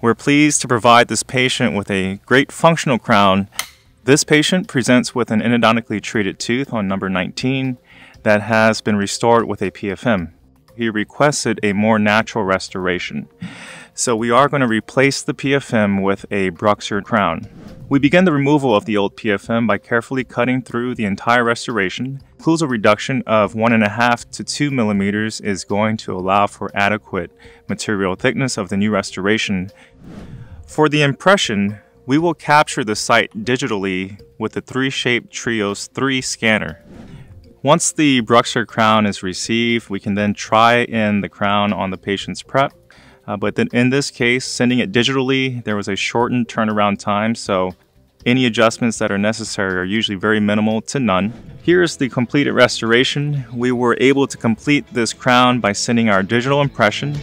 We're pleased to provide this patient with a great functional crown. This patient presents with an endodontically treated tooth on number 19 that has been restored with a PFM. He requested a more natural restoration. So we are going to replace the PFM with a BruxZir crown. We begin the removal of the old PFM by carefully cutting through the entire restoration. Occlusal reduction of 1.5 to 2 millimeters is going to allow for adequate material thickness of the new restoration. For the impression, we will capture the site digitally with the 3Shape Trios 3 scanner. Once the BruxZir crown is received, we can then try in the crown on the patient's prep. Uh, but then in this case, sending it digitally, there was a shortened turnaround time, so any adjustments that are necessary are usually very minimal to none. Here's the completed restoration. We were able to complete this crown by sending our digital impression